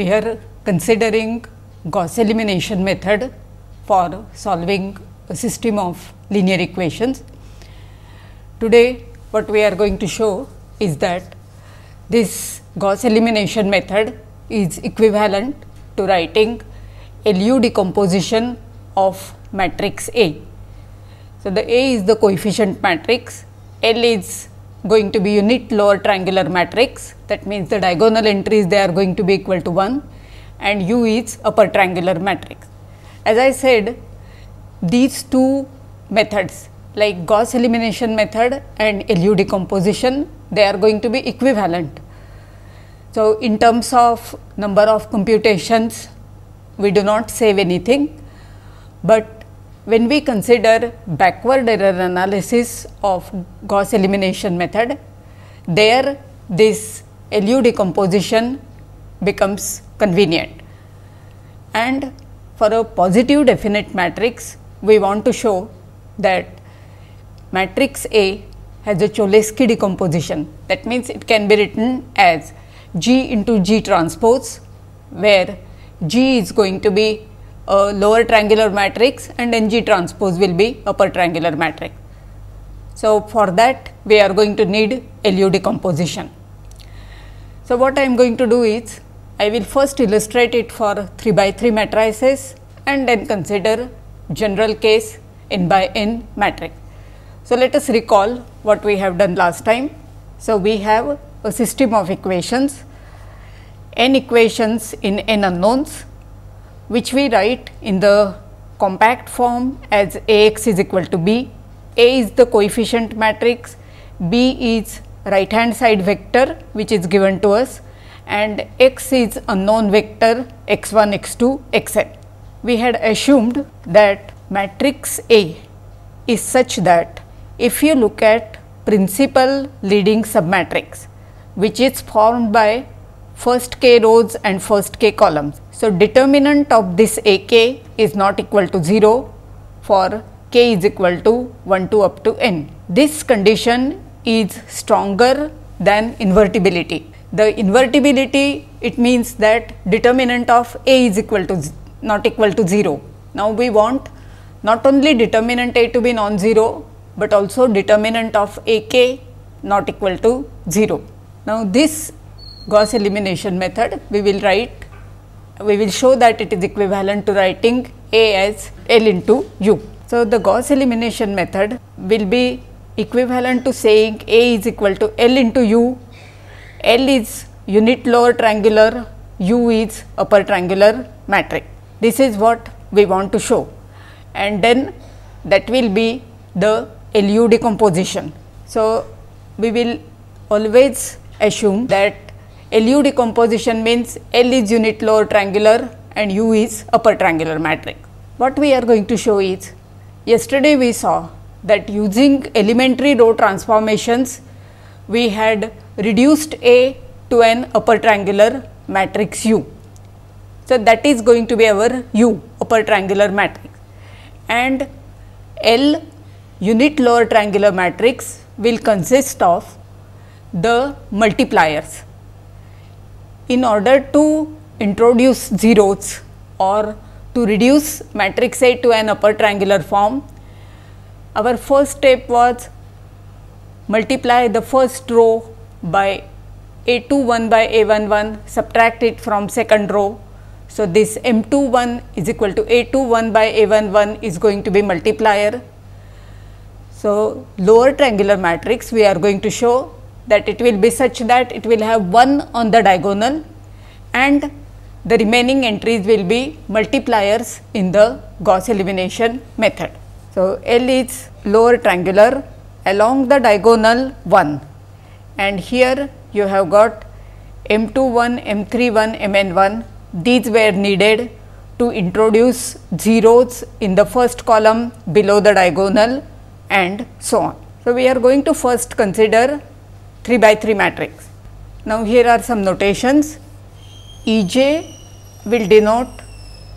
we are considering Gauss elimination method for solving a system of linear equations. Today what we are going to show is that this Gauss elimination method is equivalent to writing LU decomposition of matrix A. So, the A is the coefficient matrix, L is going to be unit lower triangular matrix that means the diagonal entries they are going to be equal to 1 and U is upper triangular matrix. As I said these two methods like Gauss elimination method and LU decomposition they are going to be equivalent. So, in terms of number of computations we do not save anything, but when we consider backward error analysis of Gauss elimination method there this LU decomposition becomes convenient. And for a positive definite matrix we want to show that matrix A has a Cholesky decomposition that means it can be written as G into G transpose where G is going to be a lower triangular matrix and N G transpose will be upper triangular matrix. So, for that we are going to need LU decomposition. So, what I am going to do is I will first illustrate it for 3 by 3 matrices and then consider general case n by n matrix. So, let us recall what we have done last time. So, we have a system of equations, n equations in n unknowns which we write in the compact form as A x is equal to b, A is the coefficient matrix, b is right hand side vector which is given to us. And x is unknown vector x 1, x 2, x n. We had assumed that matrix A is such that if you look at principal leading submatrix which is formed by first k rows and first k columns. So, determinant of this A k is not equal to 0 for k is equal to 1 to up to n. This condition is stronger than invertibility. The invertibility it means that determinant of A is equal to not equal to 0. Now, we want not only determinant A to be non-zero, but also determinant of A k not equal to 0. Now, this Gauss elimination method we will write we will show that it is equivalent to writing A as L into U. So, the Gauss elimination method will be equivalent to saying A is equal to L into U, L is unit lower triangular, U is upper triangular matrix. This is what we want to show and then that will be the LU decomposition. So, we will always assume that LU decomposition means L is unit lower triangular and U is upper triangular matrix. What we are going to show is yesterday we saw that using elementary row transformations we had reduced A to an upper triangular matrix U. So, that is going to be our U upper triangular matrix and L unit lower triangular matrix will consist of the multipliers. In order to introduce zeros or to reduce matrix A to an upper triangular form, our first step was multiply the first row by A 2 1 by A 1 1, subtract it from second row. So, this M 2 1 is equal to A 2 1 by A 1 1 is going to be multiplier. So, lower triangular matrix we are going to show that it will be such that it will have 1 on the diagonal and the remaining entries will be multipliers in the Gauss elimination method. So, L is lower triangular along the diagonal 1 and here you have got M 2 1, M 3 1, M n 1 these were needed to introduce zeros in the first column below the diagonal and so on. So, we are going to first consider 3 by 3 matrix. Now, here are some notations E j will denote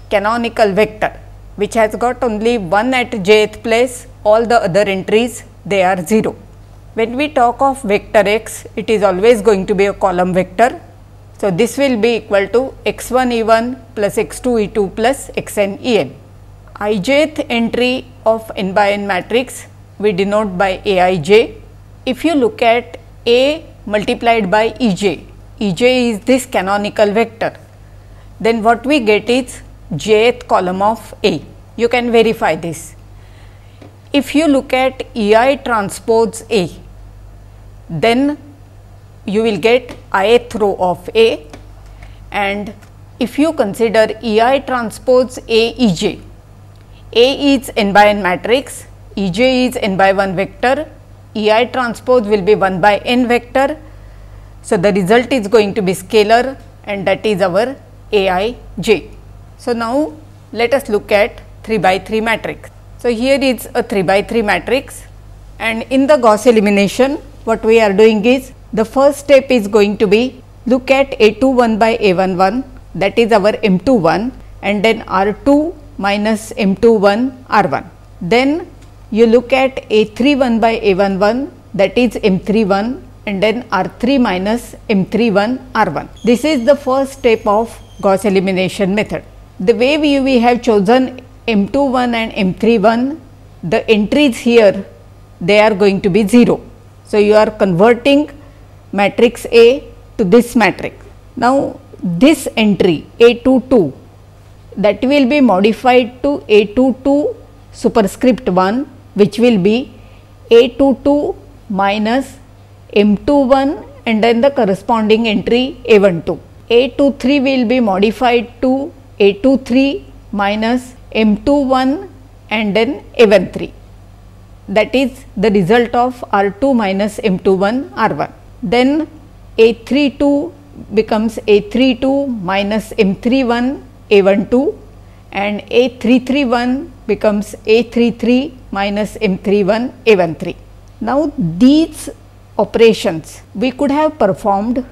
canonical vector which has got only one at jth place all the other entries they are 0. When we talk of vector x it is always going to be a column vector. So, this will be equal to x 1 e 1 plus x 2 e 2 plus x n e n. ijth entry of n by n matrix we denote by a i j. If you look at a multiplied by e j, e j is this canonical vector, then what we get is jth column of A. You can verify this. If you look at E i transpose A, then you will get ith row of A and if you consider E i transpose A E j, A is n by n matrix, E j is n by 1 vector, E i transpose will be 1 by n vector. So, the result is going to be scalar and that is our A i j. So, now let us look at 3 by 3 matrix. So, here is a 3 by 3 matrix and in the Gauss elimination what we are doing is the first step is going to be look at A 2 1 by A 1 1 that is our M 2 1 and then R 2 minus M 2 1 R 1. Then you look at A 3 1 by A 1 1 that is M 3 1 and then R 3 minus M 3 1 R 1. This is the first step of Gauss elimination method. The way we, we have chosen M 2 1 and M 3 1 the entries here they are going to be 0. So, you are converting matrix A to this matrix. Now, this entry A 2 2 that will be modified to A 2 2 superscript 1 which will be A 2 2 minus M 2 1 and then the corresponding entry A 1 2. A 2 3 will be modified to A 2 3 minus M 2 1 and then A 1 3 that is the result of R 2 minus M 2 1 R 1. Then A 3 2 becomes A 3 2 minus M 3 1 A 1 2 and A 3 3 1 becomes A 3 3 minus M 3 1 A 1 3. Now, these operations we could have performed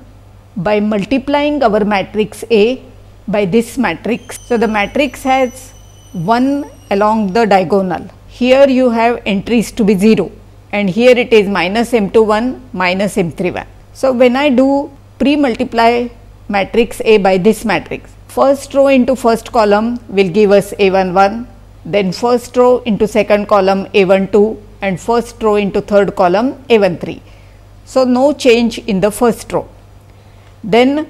by multiplying our matrix A by this matrix. So, the matrix has 1 along the diagonal. Here you have entries to be 0 and here it is minus M 2 1 minus M 3 1. So, when I do pre multiply matrix A by this matrix, first row into first column will give us A 1 1, then first row into second column A 1 2 and first row into third column A 1 3. So, no change in the first row. Then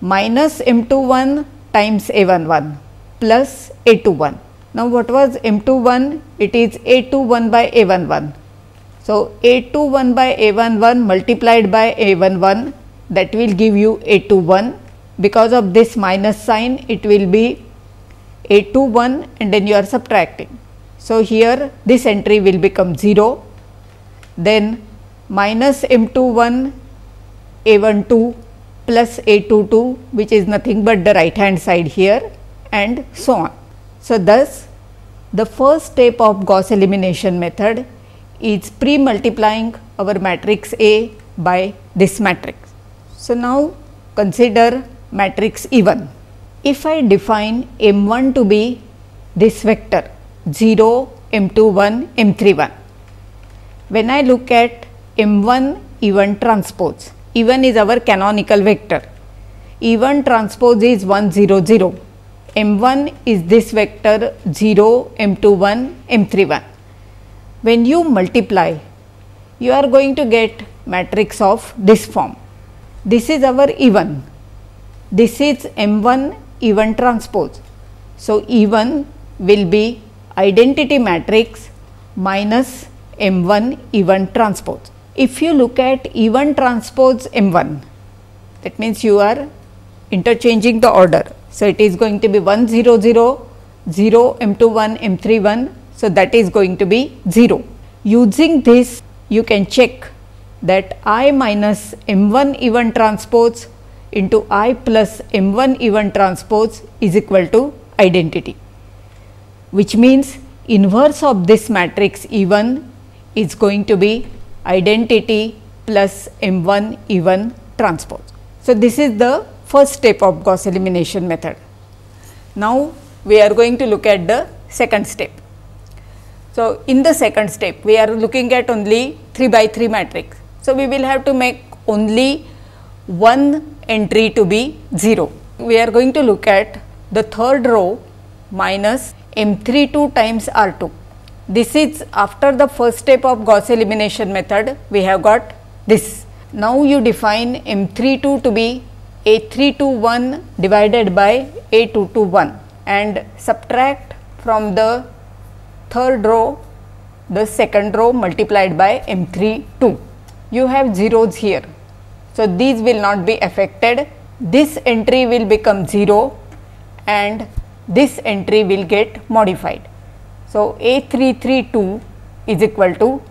minus M 2 1 times A 1 1 plus A 2 1. Now, what was M 2 1? It is A 2 1 by A 1 1. So, A 2 1 by A 1 1 multiplied by A 1 1 that will give you A 2 1. Because of this minus sign it will be A 2 1 and then you are subtracting. So, here this entry will become 0 then minus M 2 1 A 1 2 plus A 2 2 which is nothing but the right hand side here and so on. So, thus the first step of Gauss elimination method is pre multiplying our matrix A by this matrix. So, now consider matrix E1. If I define M1 to be this vector 0, M2 1, M3 1. When I look at M1 E1 transpose, E1 is our canonical vector, E1 transpose is 1 0 0, M1 is this vector 0, M2 1, M3 1. When you multiply, you are going to get matrix of this form. This is our E1, this is M1 E1 transpose. So, E1 will be identity matrix minus M1 E1 transpose. If you look at E1 transpose M1, that means you are interchanging the order. So, it is going to be 1 0 0 0 M2 1 M3 1. So, that is going to be 0. Using this you can check that I minus M1 E1 transpose into I plus M1 E1 transpose is equal to identity which means inverse of this matrix E1 is going to be identity plus M1 E1 transpose. So, this is the first step of Gauss elimination method. Now, we are going to look at the second step. So, in the second step we are looking at only 3 by 3 matrix. So, we will have to make only one entry to be 0. We are going to look at the third row minus M32 times R2. This is after the first step of Gauss elimination method we have got this. Now you define M32 to be A321 divided by A221 and subtract from the third row the second row multiplied by M32. You have zeros here. So, these will not be affected. This entry will become 0 and this entry will get modified. So, A332 is equal to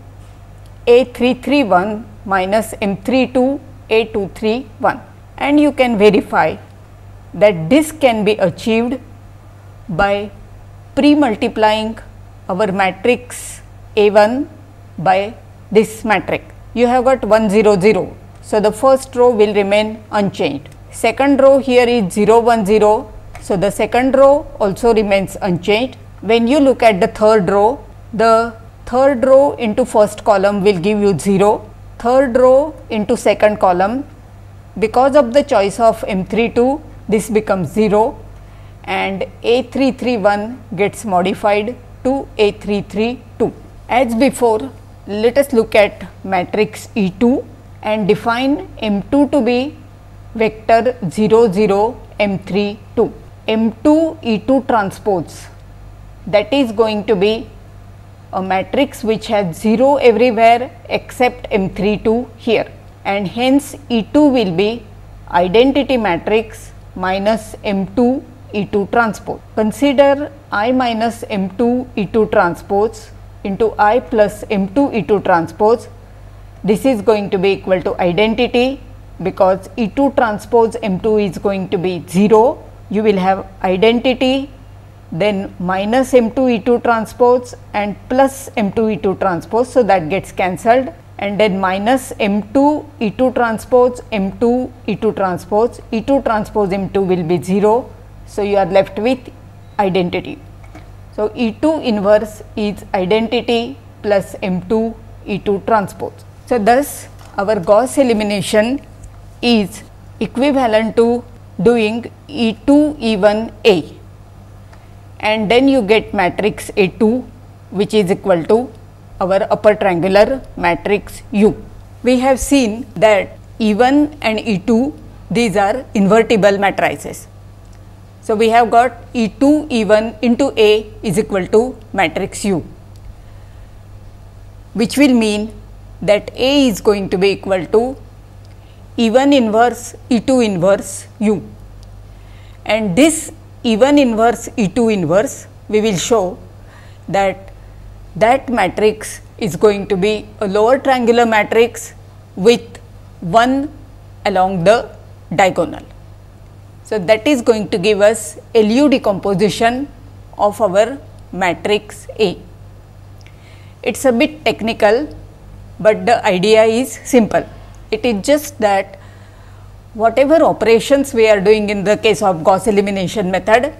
A331 minus M32 A231 and you can verify that this can be achieved by pre-multiplying our matrix A1 by this matrix. You have got 1 0 0. So, the first row will remain unchanged. Second row here is 0 1 0. So, the second row also remains unchanged. When you look at the third row, the third row into first column will give you 0, third row into second column. Because of the choice of M32, this becomes 0 and A331 gets modified to A332. As before, let us look at matrix E2 and define M2 to be vector 0 0 M3 2. M2 E2 transpose that is going to be a matrix which has 0 everywhere except M3 2 here and hence E2 will be identity matrix minus M2 E2 transpose. Consider I minus M2 E2 transpose into I plus M2 E2 transpose. This is going to be equal to identity because E2 transpose M2 is going to be 0. You will have identity then minus M2 E2 transpose and plus M2 E2 transpose. So, that gets cancelled and then minus M2 E2 transpose M2 E2 transpose E2 transpose M2 will be 0 so, you are left with identity. So, E2 inverse is identity plus M2 E2 transpose. So, thus our Gauss elimination is equivalent to doing E2 E1 A and then you get matrix A2 which is equal to our upper triangular matrix U. We have seen that E1 and E2 these are invertible matrices so, we have got E 2 E 1 into A is equal to matrix U, which will mean that A is going to be equal to E 1 inverse E 2 inverse U. And this E 1 inverse E 2 inverse we will show that that matrix is going to be a lower triangular matrix with 1 along the diagonal. So, that is going to give us LU decomposition of our matrix A. It is a bit technical, but the idea is simple. It is just that whatever operations we are doing in the case of Gauss elimination method,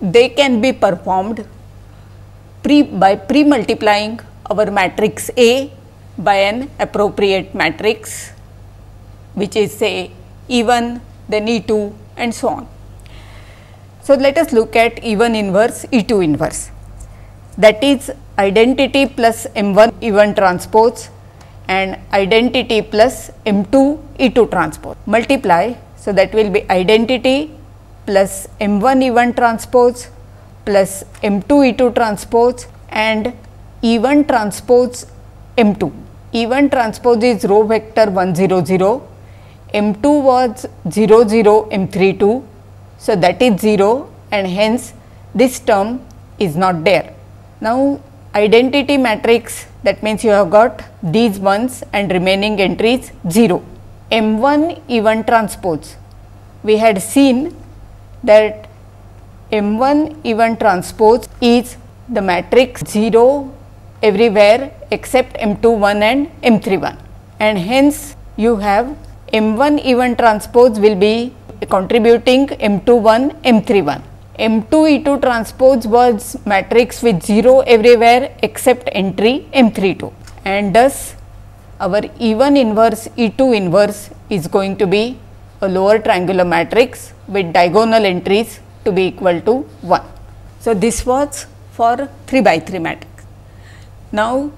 they can be performed pre by pre multiplying our matrix A by an appropriate matrix which is say E1 then E2 and so on. So, let us look at E1 inverse E2 inverse that is identity plus M1 E1 transpose and identity plus M2 E2 transpose multiply. So, that will be identity plus M1 E1 transpose plus M2 E2 transpose and E1 transpose M2. E1 transpose is row vector 1 0 0 M2 was 0 0 m3 2. So, that is 0 and hence this term is not there. Now, identity matrix that means you have got these ones and remaining entries 0. M1 E1 transpose. We had seen that M1 E1 transpose is the matrix 0 everywhere except M2 1 and M3 1 and hence you have M1 E1 transpose will be contributing M2 1 M31. M2 E2 transpose was matrix with 0 everywhere except entry M32 and thus our E1 inverse E2 inverse is going to be a lower triangular matrix with diagonal entries to be equal to 1. So, this was for 3 by 3 matrix. Now,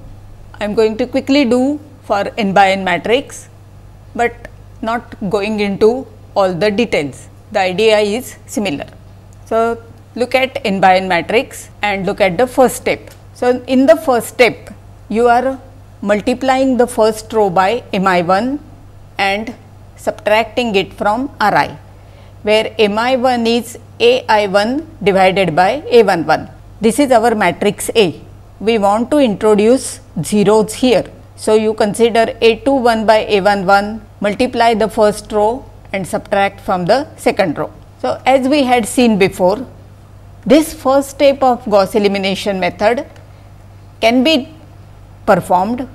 I am going to quickly do for n by n matrix, but not going into all the details. The idea is similar. So, look at n by n matrix and look at the first step. So, in the first step you are multiplying the first row by m i 1 and subtracting it from r i, where m i 1 is a i 1 divided by a 1 1. This is our matrix A. We want to introduce zeros here. So, you consider a 2 1 by a 1 1 multiply the first row and subtract from the second row. So, as we had seen before this first step of Gauss elimination method can be performed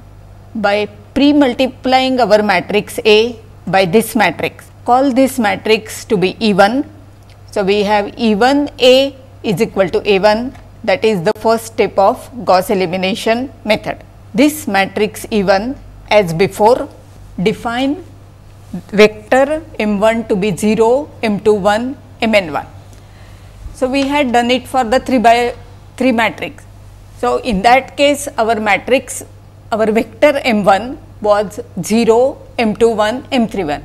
by pre-multiplying our matrix A by this matrix. Call this matrix to be E1. So, we have E1 A is equal to A1 that is the first step of Gauss elimination method. This matrix E1 as before define vector M1 to be 0, M2 1, Mn 1. So, we had done it for the 3 by 3 matrix. So, in that case our matrix our vector M1 was 0, M2 1, M3 1.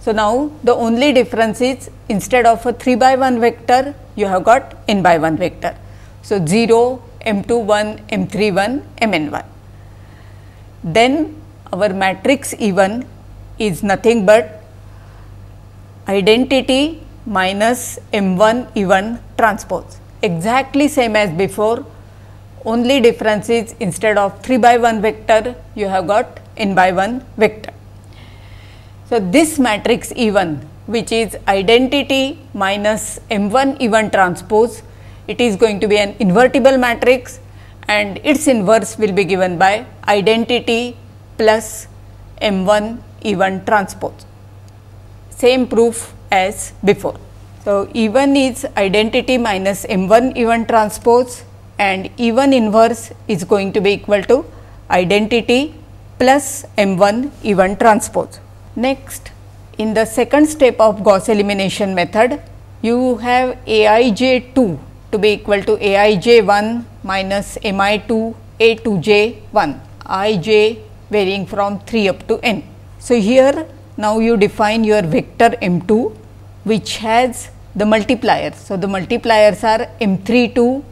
So, now the only difference is instead of a 3 by 1 vector you have got n by 1 vector. So, 0, M2 1, M3 1, Mn 1. Then our matrix E1 is nothing but identity minus M1 E1 transpose exactly same as before only difference is instead of 3 by 1 vector you have got n by 1 vector. So, this matrix E1 which is identity minus M1 E1 transpose it is going to be an invertible matrix and its inverse will be given by identity plus M1 E1 transpose. Same proof as before. So, E1 is identity minus M1 E1 transpose and E1 inverse is going to be equal to identity plus M1 E1 transpose. Next, in the second step of Gauss elimination method, you have Aij 2 to be equal to Aij 1 minus Mi 2 A2j 1, ij varying from 3 up to n. So, here now you define your vector M2 which has the multipliers. So, the multipliers are M3 to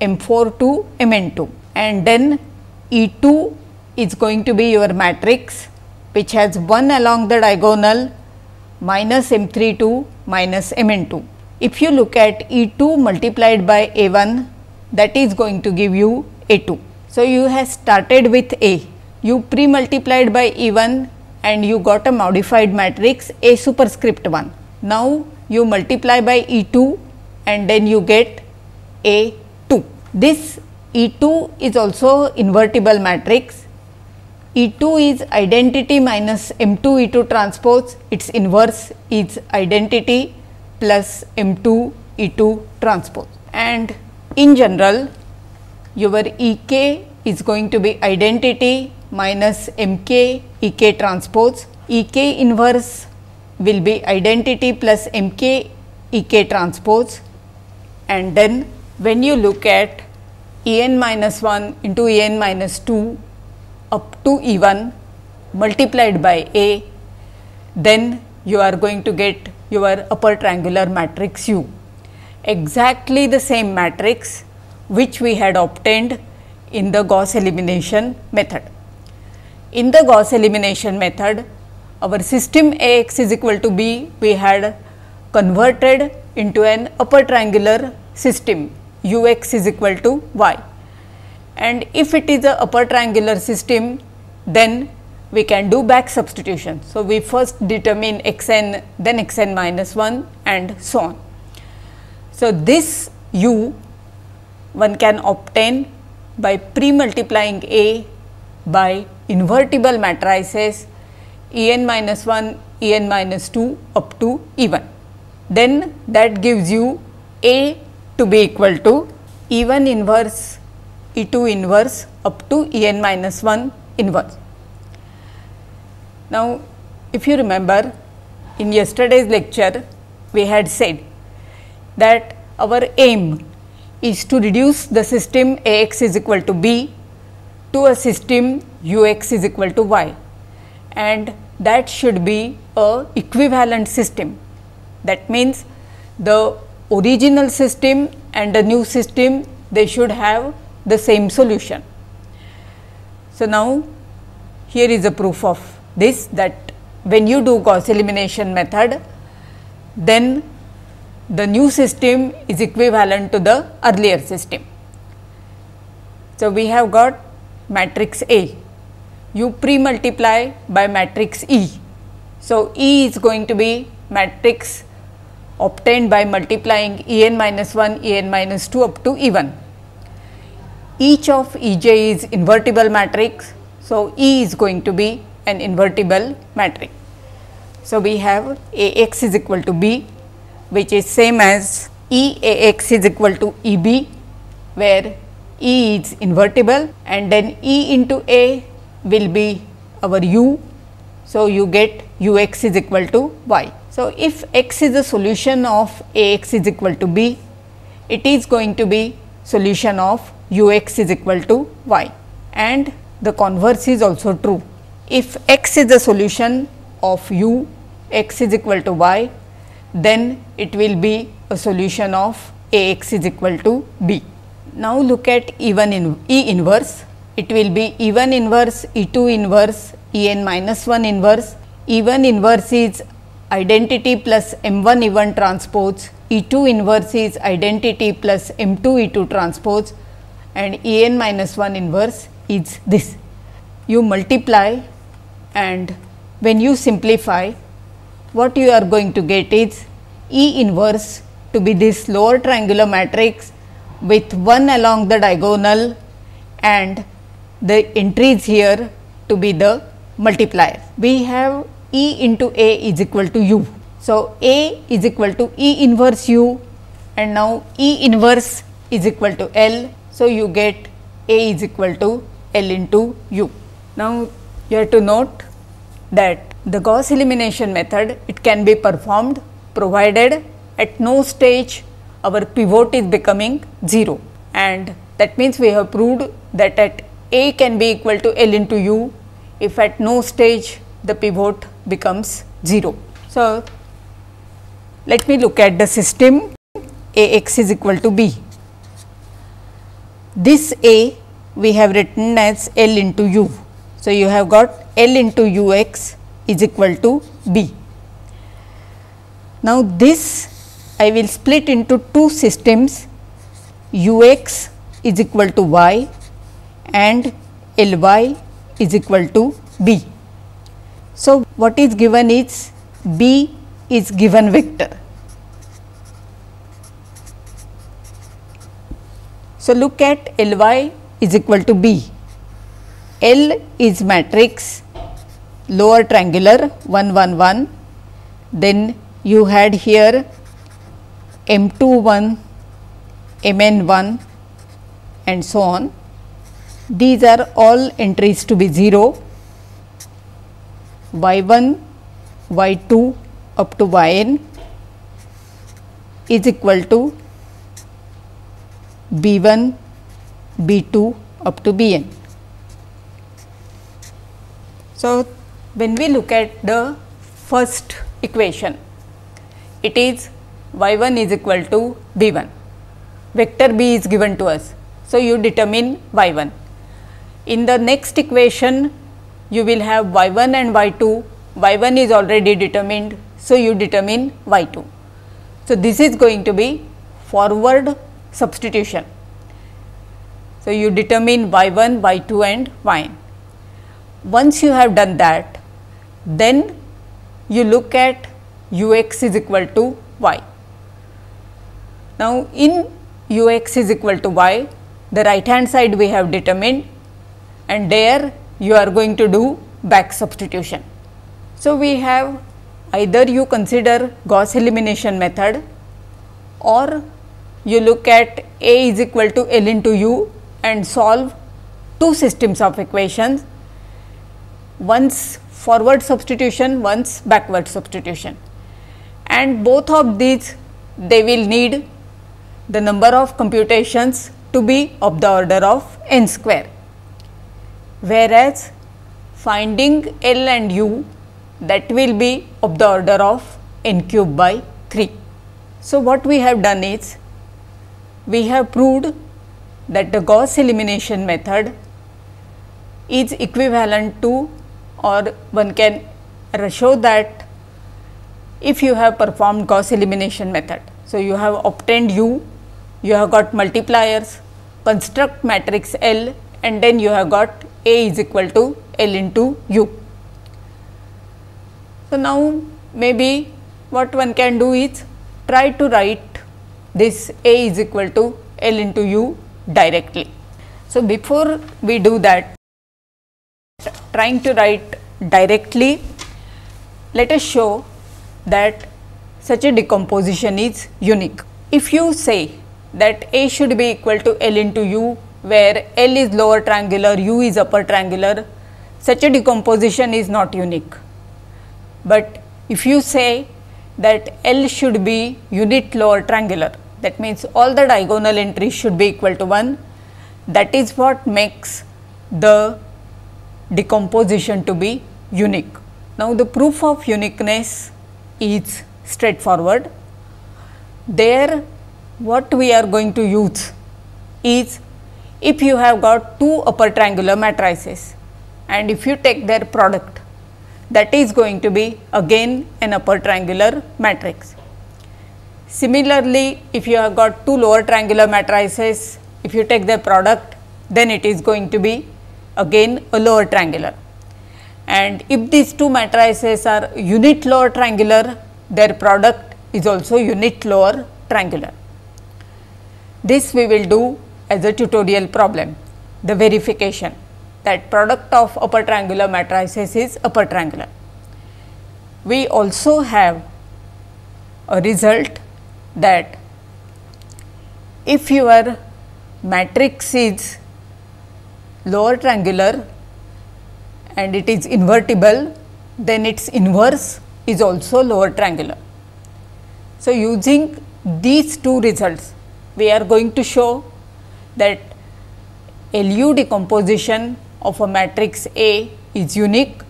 M4 to Mn2 and then E2 is going to be your matrix which has 1 along the diagonal minus M3 2 minus Mn2. If you look at E2 multiplied by A1 that is going to give you A2. So, you have started with A, you pre multiplied by E1 and you got a modified matrix A superscript 1. Now, you multiply by E2 and then you get A2. This E2 is also invertible matrix. E2 is identity minus M2 E2 transpose, its inverse is identity plus M2 E2 transpose. And in general, your Ek is going to be identity minus Mk Ek transpose. Ek inverse will be identity plus Mk Ek transpose and then when you look at En minus 1 into En minus 2 up to E1 multiplied by A, then you are going to get your upper triangular matrix U. Exactly the same matrix which we had obtained in the Gauss elimination method. In the Gauss elimination method, our system A x is equal to B, we had converted into an upper triangular system u x is equal to y. And if it is a upper triangular system, then we can do back substitution. So, we first determine x n, then x n minus 1 and so on. So, this u one can obtain by pre-multiplying A by invertible matrices E n minus 1, E n minus 2 up to E 1. Then that gives you A to be equal to E 1 inverse E 2 inverse up to E n minus 1 inverse. Now, if you remember in yesterday's lecture we had said that our aim is to reduce the system A x is equal to b to a system u x is equal to y and that should be a equivalent system. That means, the original system and the new system they should have the same solution. So, now here is a proof of this that when you do Gauss elimination method then the new system is equivalent to the earlier system. So, we have got matrix A you pre-multiply by matrix E. So, E is going to be matrix obtained by multiplying E n minus 1, E n minus 2 up to E 1. Each of E j is invertible matrix. So, E is going to be an invertible matrix. So, we have A x is equal to B which is same as E A x is equal to E b where E is invertible and then E into A will be our u. So, you get u x is equal to y. So, if x is a solution of a x is equal to b, it is going to be solution of u x is equal to y and the converse is also true. If x is a solution of u x is equal to y, then it will be a solution of a x is equal to b. Now, look at even in E inverse it will be E 1 inverse, E 2 inverse, E n minus 1 inverse. E 1 inverse is identity plus M 1 E 1 transpose, E 2 inverse is identity plus M 2 E 2 transpose and E n minus 1 inverse is this. You multiply and when you simplify what you are going to get is E inverse to be this lower triangular matrix with 1 along the diagonal and the entries here to be the multiplier. We have E into A is equal to U. So, A is equal to E inverse U and now E inverse is equal to L. So, you get A is equal to L into U. Now, you have to note that the Gauss elimination method it can be performed provided at no stage our pivot is becoming 0 and that means we have proved that at a can be equal to L into U if at no stage the pivot becomes 0. So, let me look at the system A x is equal to B. This A we have written as L into U. So, you have got L into U x is equal to B. Now, this I will split into two systems U x is equal to y and L y is equal to B. So, what is given is B is given vector. So, look at L y is equal to B. L is matrix lower triangular 1 1 1 then you had here M 2 1 M n 1 and so on these are all entries to be 0, y 1, y 2 up to y n is equal to b 1, b 2 up to b n. So, when we look at the first equation, it is y 1 is equal to b 1, vector b is given to us. So, you determine y 1 in the next equation, you will have y 1 and y 2, y 1 is already determined. So, you determine y 2. So, this is going to be forward substitution. So, you determine y 1, y 2 and y n. Once you have done that, then you look at u x is equal to y. Now, in u x is equal to y, the right hand side we have determined and there you are going to do back substitution. So, we have either you consider Gauss elimination method or you look at A is equal to L into U and solve two systems of equations. Once forward substitution, once backward substitution and both of these they will need the number of computations to be of the order of n square. Whereas, finding L and U that will be of the order of n cube by 3. So, what we have done is we have proved that the Gauss elimination method is equivalent to or one can show that if you have performed Gauss elimination method. So, you have obtained U, you have got multipliers, construct matrix L and then you have got A is equal to L into U. So, now maybe what one can do is try to write this A is equal to L into U directly. So, before we do that trying to write directly let us show that such a decomposition is unique. If you say that A should be equal to L into U where L is lower triangular, U is upper triangular, such a decomposition is not unique. But if you say that L should be unit lower triangular, that means all the diagonal entries should be equal to 1, that is what makes the decomposition to be unique. Now, the proof of uniqueness is straightforward. There what we are going to use is if you have got two upper triangular matrices and if you take their product that is going to be again an upper triangular matrix. Similarly, if you have got two lower triangular matrices, if you take their product then it is going to be again a lower triangular. And if these two matrices are unit lower triangular, their product is also unit lower triangular. This we will do as a tutorial problem, the verification that product of upper triangular matrices is upper triangular. We also have a result that if your matrix is lower triangular and it is invertible, then its inverse is also lower triangular. So, using these two results, we are going to show that LU decomposition of a matrix A is unique,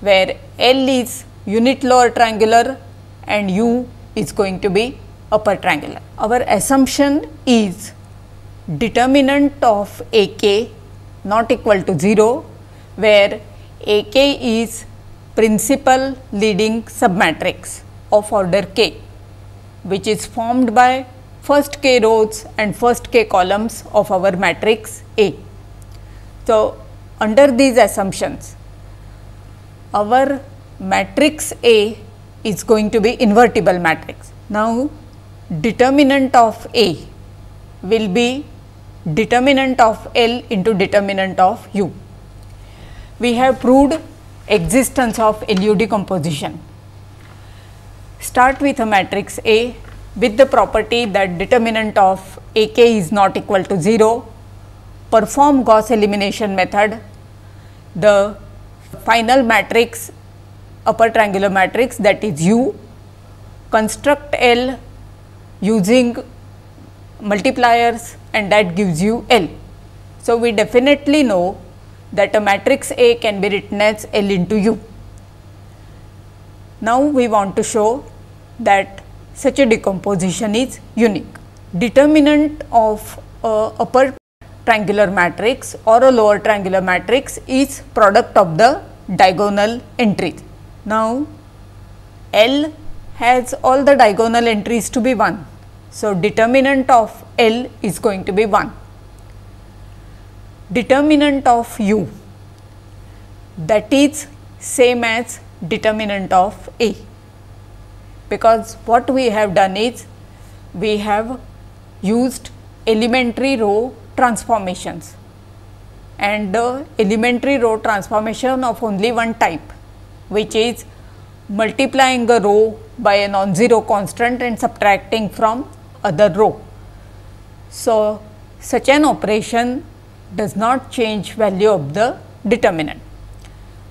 where L is unit lower triangular and U is going to be upper triangular. Our assumption is determinant of A k not equal to 0, where A k is principal leading submatrix of order k, which is formed by first k rows and first k columns of our matrix A. So, under these assumptions, our matrix A is going to be invertible matrix. Now, determinant of A will be determinant of L into determinant of U. We have proved existence of LU decomposition. Start with a matrix A with the property that determinant of AK is not equal to 0, perform Gauss elimination method, the final matrix upper triangular matrix that is U, construct L using multipliers and that gives you L. So, we definitely know that a matrix A can be written as L into U. Now, we want to show that such a decomposition is unique. Determinant of a upper triangular matrix or a lower triangular matrix is product of the diagonal entries. Now, L has all the diagonal entries to be 1 so, determinant of L is going to be 1. Determinant of U that is same as determinant of A because what we have done is we have used elementary row transformations and the elementary row transformation of only one type which is multiplying a row by a non-zero constant and subtracting from other row. So, such an operation does not change value of the determinant.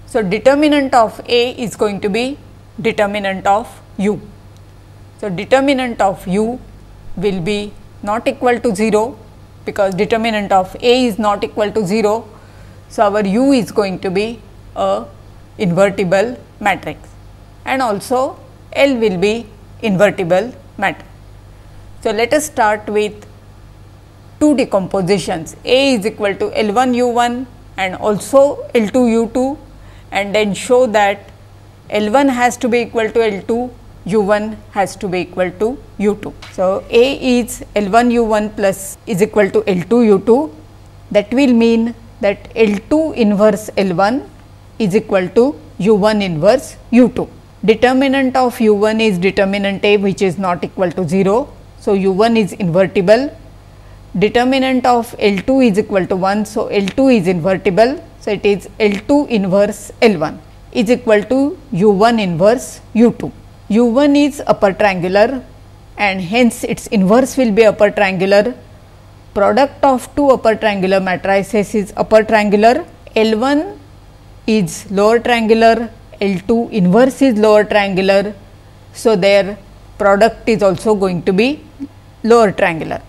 So, determinant of A is going to be determinant of u. So, determinant of u will be not equal to 0 because determinant of A is not equal to 0. So, our u is going to be a invertible matrix and also L will be invertible matrix. So, let us start with two decompositions A is equal to L 1 u 1 and also L 2 u 2 and then show that L 1 has to be equal to L 2 u1 has to be equal to u2. So, A is L1 u1 plus is equal to L2 u2 that will mean that L2 inverse L1 is equal to u1 inverse u2. Determinant of u1 is determinant A which is not equal to 0. So, u1 is invertible. Determinant of L2 is equal to 1. So, L2 is invertible. So, it is L2 inverse L1 is equal to u1 inverse u2 u1 is upper triangular and hence its inverse will be upper triangular. Product of two upper triangular matrices is upper triangular, L1 is lower triangular, L2 inverse is lower triangular. So, their product is also going to be lower triangular.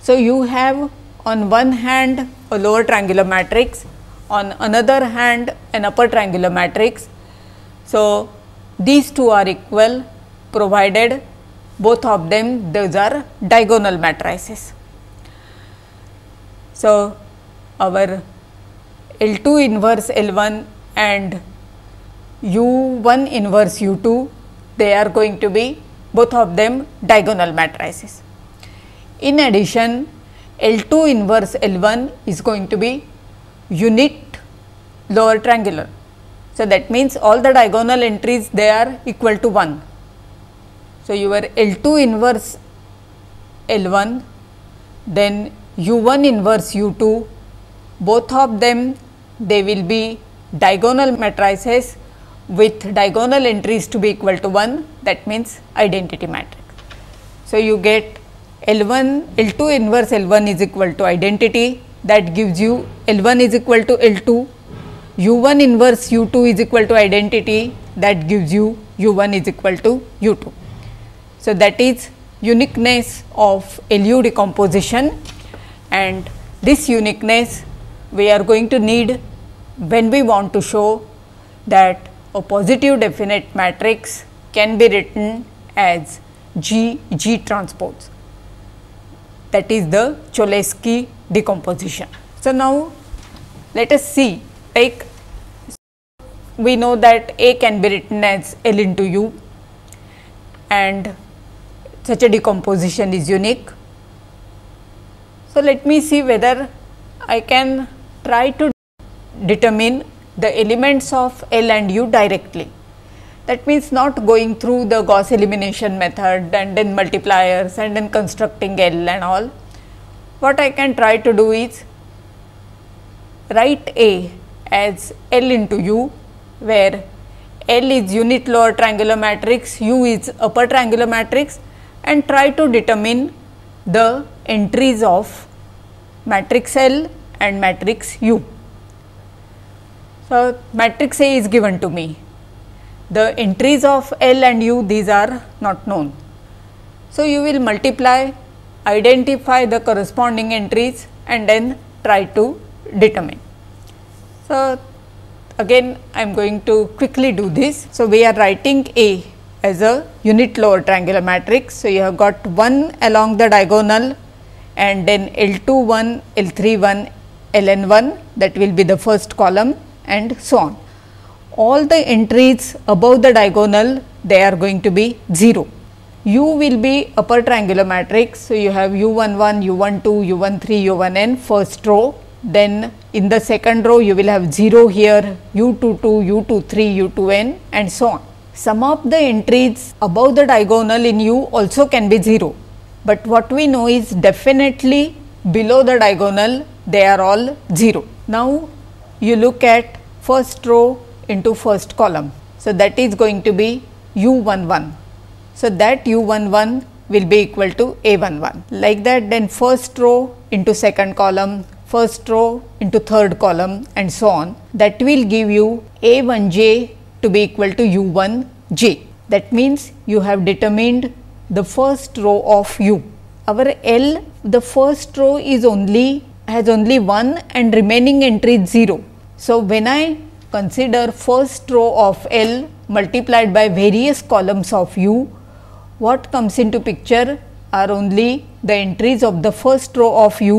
So, you have on one hand a lower triangular matrix, on another hand an upper triangular matrix. So, these two are equal provided both of them those are diagonal matrices. So, our L 2 inverse L 1 and U 1 inverse U 2 they are going to be both of them diagonal matrices. In addition, L 2 inverse L 1 is going to be unit lower triangular. So, that means all the diagonal entries they are equal to 1. So, your L 2 inverse L 1 then U 1 inverse U 2 both of them they will be diagonal matrices with diagonal entries to be equal to 1 that means identity matrix. So, you get L1, L2 inverse L1 is equal to identity that gives you L1 is equal to L2, U1 inverse U2 is equal to identity that gives you U1 is equal to U2. So, that is uniqueness of LU decomposition and this uniqueness we are going to need when we want to show that a positive definite matrix can be written as G G transpose that is the Cholesky decomposition. So, now let us see like we know that A can be written as L into U and such a decomposition is unique. So, let me see whether I can try to determine the elements of L and U directly. That means not going through the Gauss elimination method and then multipliers and then constructing L and all. What I can try to do is write A as L into U where L is unit lower triangular matrix, U is upper triangular matrix and try to determine the entries of matrix L and matrix U. So, matrix A is given to me the entries of L and U these are not known. So, you will multiply identify the corresponding entries and then try to determine. So, again I am going to quickly do this. So, we are writing A as a unit lower triangular matrix. So, you have got 1 along the diagonal and then L 2 1, L 3 1, L n 1 that will be the first column and so on all the entries above the diagonal they are going to be 0. U will be upper triangular matrix. So, you have u 1 1, u 1 2, u 1 3, u 1 n first row. Then in the second row you will have 0 here, u 2 2, u 2 3, u 2 n and so on. Some of the entries above the diagonal in U also can be 0, but what we know is definitely below the diagonal they are all 0. Now, you look at first row into first column. So, that is going to be u 1 1. So, that u 1 1 will be equal to a 1 1 like that then first row into second column, first row into third column and so on that will give you A1j to be equal to U1j. That means you have determined the first row of U. Our L the first row is only has only 1 and remaining entry is 0. So, when I consider first row of L multiplied by various columns of U, what comes into picture are only the entries of the first row of U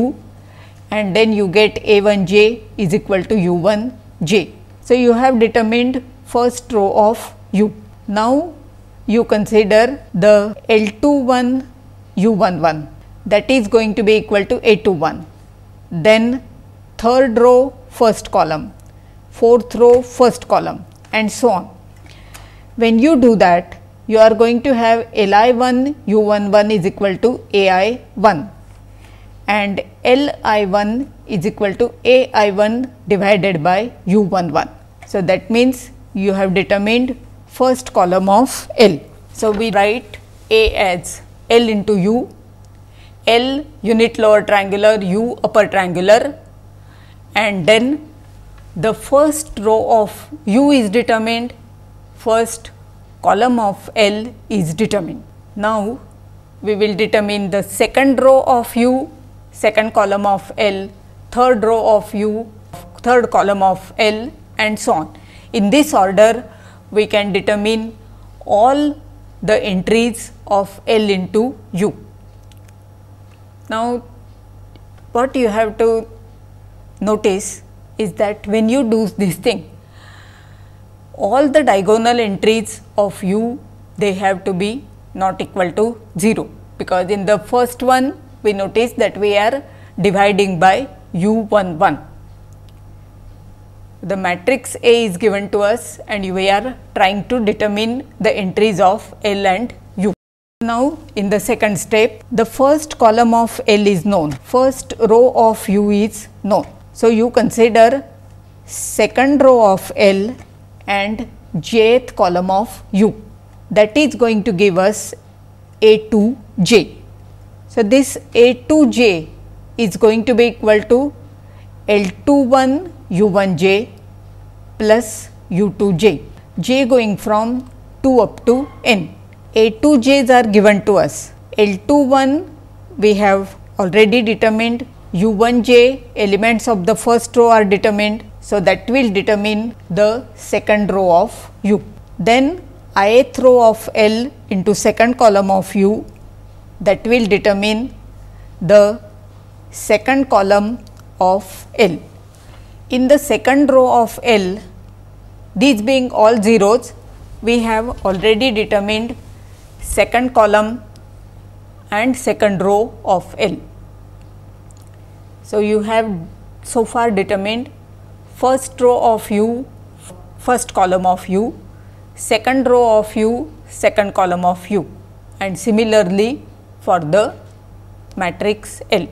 and then you get A1j is equal to U1j. So, you have determined first row of U. Now, you consider the L21 U11 that is going to be equal to A21. Then third row first column, fourth row first column and so on. When you do that, you are going to have Li1 U11 is equal to Ai1 and Li1 is equal to Ai1 divided by U11. So, that means you have determined first column of L. So, we write A as L into U, L unit lower triangular, U upper triangular and then the first row of U is determined, first column of L is determined. Now, we will determine the second row of U second column of L, third row of U, third column of L and so on. In this order, we can determine all the entries of L into U. Now, what you have to notice is that when you do this thing, all the diagonal entries of U they have to be not equal to 0 because in the first one we notice that we are dividing by u 1 1. The matrix A is given to us and we are trying to determine the entries of L and U. Now, in the second step, the first column of L is known, first row of U is known. So, you consider second row of L and jth column of U that is going to give us A 2 j. So, this A 2 j is going to be equal to L 2 1 U 1 j plus U 2 j, j going from 2 up to n. A 2 j's are given to us. L 2 1 we have already determined U 1 j elements of the first row are determined. So, that will determine the second row of U. Then ith row of L into second column of U that will determine the second column of L. In the second row of L, these being all zeros, we have already determined second column and second row of L. So, you have so far determined first row of U, first column of U, second row of U, second column of U and similarly for the matrix L.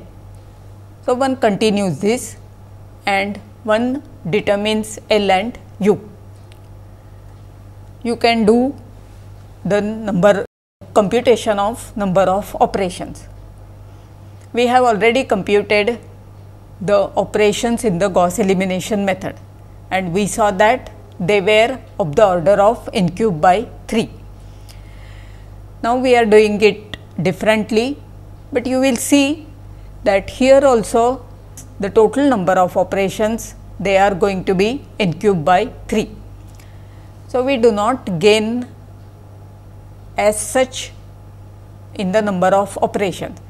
So, one continues this and one determines L and U. You can do the number computation of number of operations. We have already computed the operations in the Gauss elimination method and we saw that they were of the order of n cube by 3. Now, we are doing it differently, but you will see that here also the total number of operations they are going to be n cube by 3. So, we do not gain as such in the number of operations.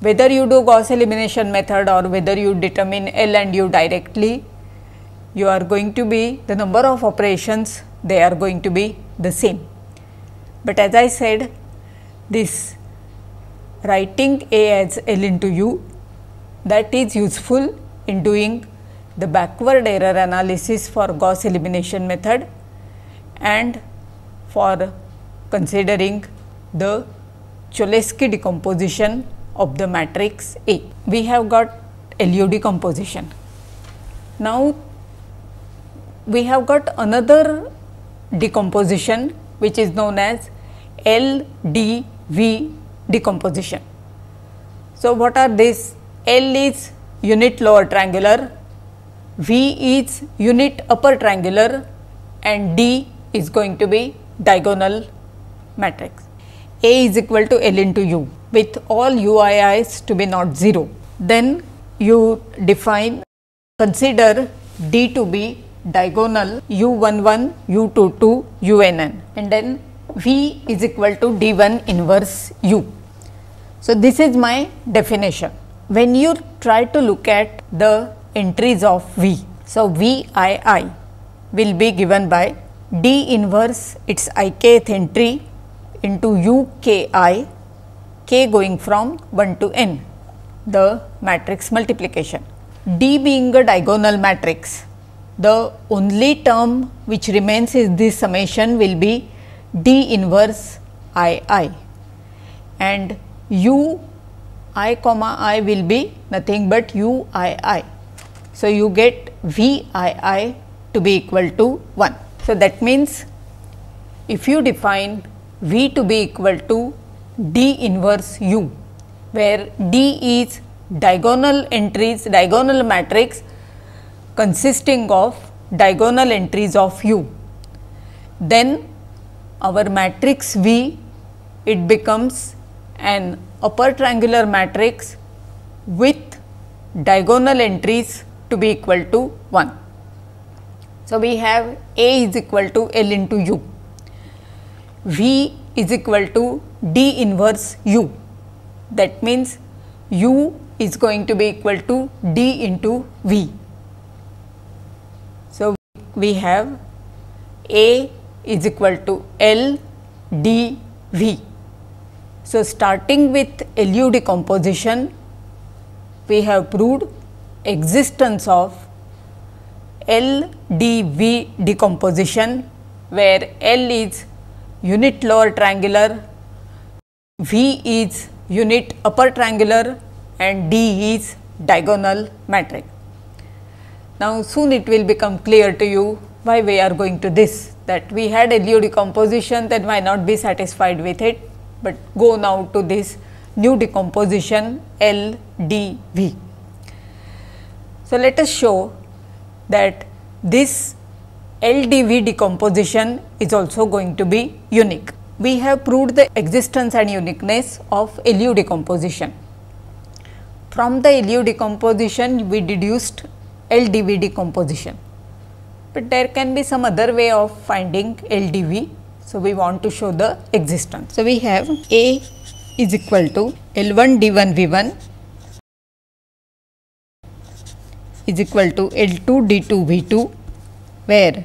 Whether you do Gauss elimination method or whether you determine L and U directly, you are going to be the number of operations they are going to be the same. But as I said this writing A as L into U that is useful in doing the backward error analysis for Gauss elimination method and for considering the Cholesky decomposition of the matrix A. We have got LU decomposition. Now, we have got another decomposition which is known as LDV decomposition. So, what are these? L is unit lower triangular, V is unit upper triangular and D is going to be diagonal matrix. A is equal to L into U with all UIIs to be not 0. Then you define consider D to be diagonal U11, U22, UNN and then V is equal to D1 inverse U. So, this is my definition. When you try to look at the entries of V, so V i i will be given by D inverse its ikth entry into U k i, k going from 1 to n, the matrix multiplication. D being a diagonal matrix, the only term which remains is this summation will be D inverse I i and U i comma i will be nothing but U i i. So, you get V i i to be equal to 1. So, that means if you define V to be equal to D inverse U, where D is diagonal entries, diagonal matrix consisting of diagonal entries of U, then our matrix V it becomes an upper triangular matrix with diagonal entries to be equal to 1. So, we have A is equal to L into U, V is equal to D inverse U that means U is going to be equal to D into V. So, we have A is equal to L D V. So, starting with LU decomposition, we have proved existence of L D V decomposition, where L is unit lower triangular, V is unit upper triangular and D is diagonal matrix. Now, soon it will become clear to you why we are going to this that we had LU decomposition that why not be satisfied with it, but go now to this new decomposition L D V. So, let us show that this LDV decomposition is also going to be unique. We have proved the existence and uniqueness of LU decomposition. From the LU decomposition, we deduced LDV decomposition, but there can be some other way of finding LDV. So, we want to show the existence. So, we have A is equal to L1 D1 V1 is equal to L2 D2 V2 where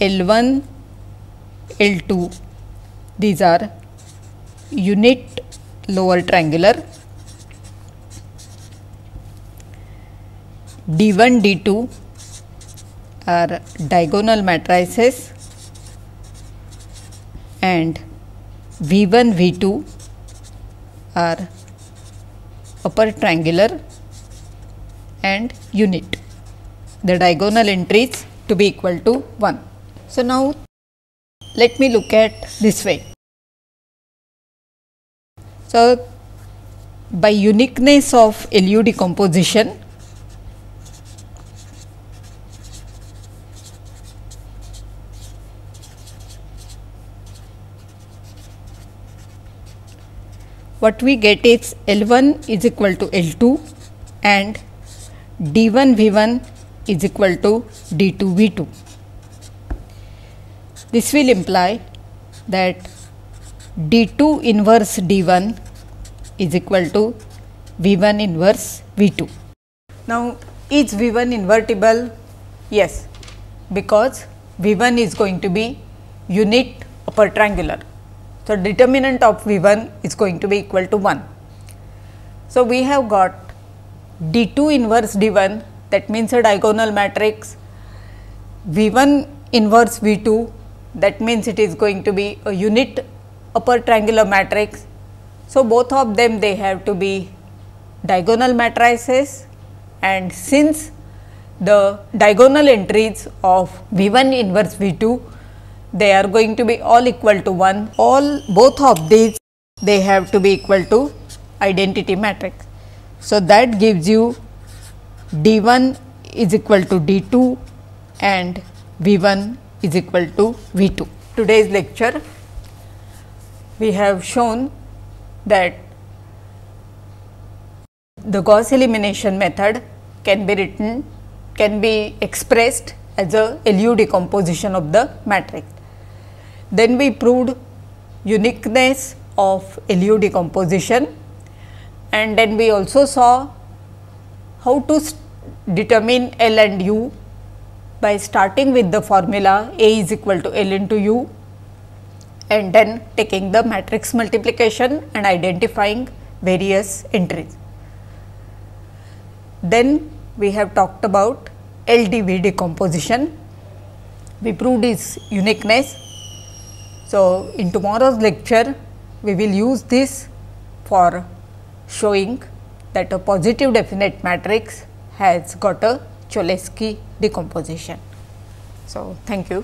L1 L2 these are unit lower triangular D1 D2 are diagonal matrices and V1 V2 are upper triangular and unit the diagonal entries to be equal to 1. So, now let me look at this way. So, by uniqueness of LU decomposition what we get is L1 is equal to L2 and d1 v1 is equal to d2 v2. This will imply that d2 inverse d1 is equal to v1 inverse v2. Now, is v1 invertible? Yes, because v1 is going to be unit upper triangular. So, determinant of v1 is going to be equal to 1. So, we have got d2 inverse d1 that means a diagonal matrix, v1 inverse v2 that means it is going to be a unit upper triangular matrix. So, both of them they have to be diagonal matrices and since the diagonal entries of v1 inverse v2 they are going to be all equal to 1 all both of these they have to be equal to identity matrix. So, that gives you d 1 is equal to d 2 and v 1 is equal to v 2. Today's lecture we have shown that the Gauss elimination method can be written can be expressed as a LU decomposition of the matrix. Then we proved uniqueness of LU decomposition and then we also saw how to determine L and U by starting with the formula A is equal to L into U and then taking the matrix multiplication and identifying various entries. Then we have talked about LDV decomposition. We proved its uniqueness. So, in tomorrow's lecture, we will use this for showing that a positive definite matrix has got a Cholesky decomposition. So, thank you.